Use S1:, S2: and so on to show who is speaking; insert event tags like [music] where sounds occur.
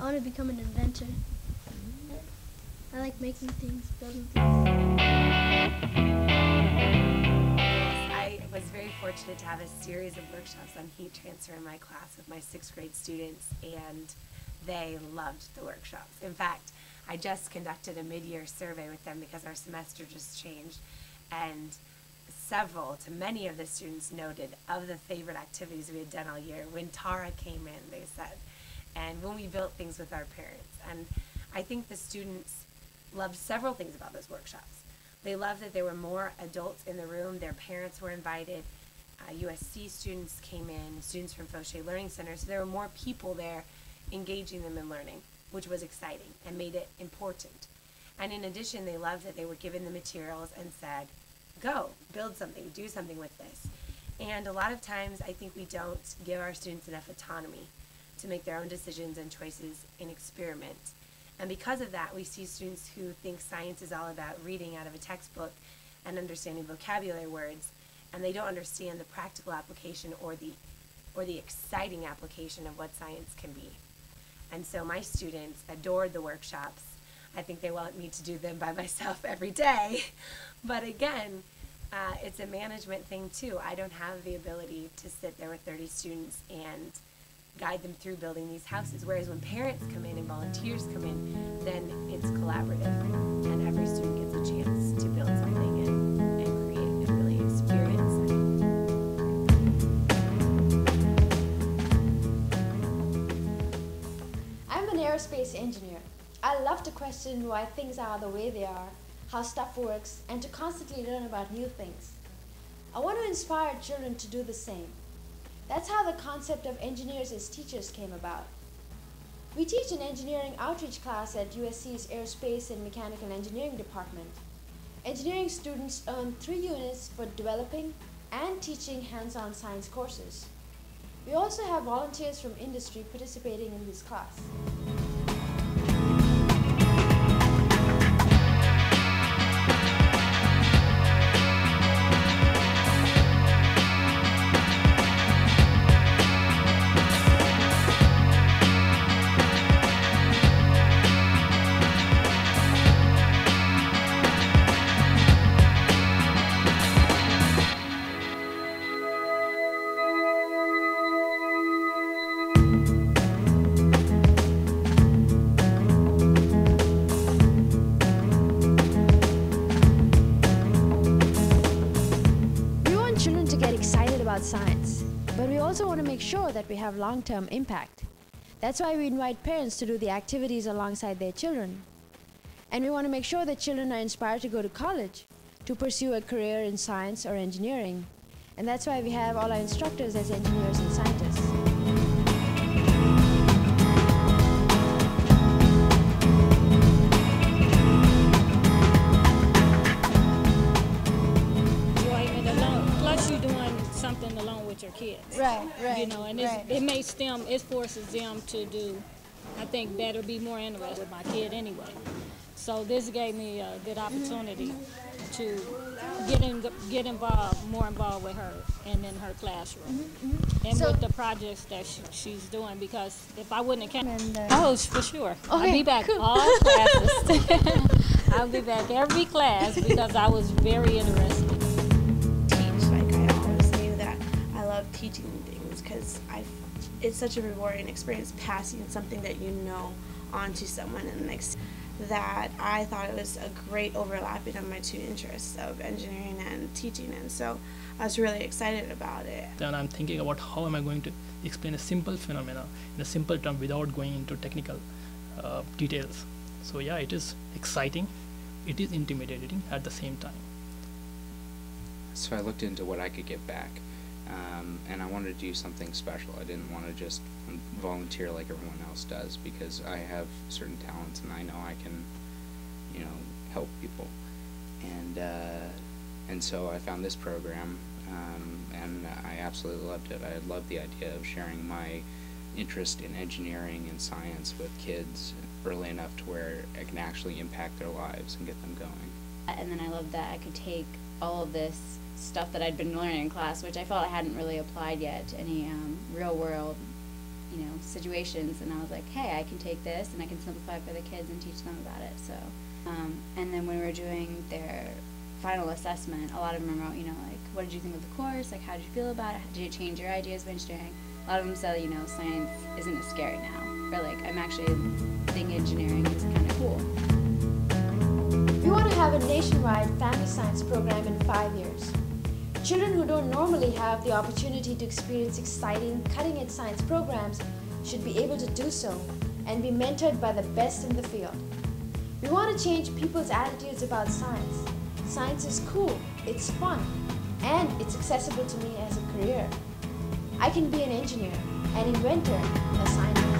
S1: I want to become an inventor. I like making things, building things.
S2: I was very fortunate to have a series of workshops on heat transfer in my class with my sixth grade students, and they loved the workshops. In fact, I just conducted a mid-year survey with them because our semester just changed, and several to many of the students noted of the favorite activities we had done all year. When Tara came in, they said, and when we built things with our parents. And I think the students loved several things about those workshops. They loved that there were more adults in the room, their parents were invited, uh, USC students came in, students from Foshay Learning Center, so there were more people there engaging them in learning, which was exciting and made it important. And in addition, they loved that they were given the materials and said, go, build something, do something with this. And a lot of times, I think we don't give our students enough autonomy to make their own decisions and choices and experiment. And because of that, we see students who think science is all about reading out of a textbook and understanding vocabulary words, and they don't understand the practical application or the or the exciting application of what science can be. And so my students adored the workshops. I think they want me to do them by [laughs] myself every day. But again, uh, it's a management thing too. I don't have the ability to sit there with 30 students and guide them through building these houses. Whereas when parents come in and volunteers come in, then it's collaborative and every student gets a chance to build something and, and create and really experience.
S3: I'm an aerospace engineer. I love to question why things are the way they are, how stuff works, and to constantly learn about new things. I want to inspire children to do the same. That's how the concept of engineers as teachers came about. We teach an engineering outreach class at USC's Aerospace and Mechanical Engineering Department. Engineering students earn three units for developing and teaching hands-on science courses. We also have volunteers from industry participating in this class. Science, but we also want to make sure that we have long term impact. That's why we invite parents to do the activities alongside their children. And we want to make sure that children are inspired to go to college, to pursue a career in science or engineering. And that's why we have all our instructors as engineers and scientists.
S4: Something along with your kids.
S3: Right, right.
S4: You know, and
S3: right.
S4: it makes them, it forces them to do, I think, better, be more interested with my kid anyway. So this gave me a good opportunity to get in, get involved, more involved with her and in her classroom, and
S3: So-
S4: with the projects that she, she's doing. Because if I wouldn't have came,
S3: uh,
S4: oh, for sure, I'll be back
S3: cool.
S4: all classes. [laughs] [laughs] I'll be back every class because I was very interested.
S5: Things because I, it's such a rewarding experience passing something that you know onto someone and next. That I thought it was a great overlapping of my two interests of engineering and teaching, and so I was really excited about it.
S6: then I'm thinking about how am I going to explain a simple phenomena in a simple term without going into technical uh, details. So yeah, it is exciting, it is intimidating at the same time.
S7: So I looked into what I could give back, um, and I wanted to do something special. I didn't want to just volunteer like everyone else does because I have certain talents and I know I can, you know, help people. And uh, and so I found this program, um, and I absolutely loved it. I loved the idea of sharing my interest in engineering and science with kids early enough to where I can actually impact their lives and get them going.
S8: and then I loved that I could take all of this stuff that I'd been learning in class, which I felt I hadn't really applied yet to any um, real world you know, situations. And I was like, hey, I can take this and I can simplify it for the kids and teach them about it. So, um, and then when we were doing their final assessment, a lot of them wrote, you know, like, what did you think of the course? Like, how did you feel about it? Did it change your ideas of engineering? A lot of them said, you know, science isn't as scary now. Or like, I'm actually think engineering is kind of cool.
S3: We want to have a nationwide family science program in five years. Children who don't normally have the opportunity to experience exciting, cutting edge science programs should be able to do so and be mentored by the best in the field. We want to change people's attitudes about science. Science is cool, it's fun, and it's accessible to me as a career. I can be an engineer, an inventor, a scientist.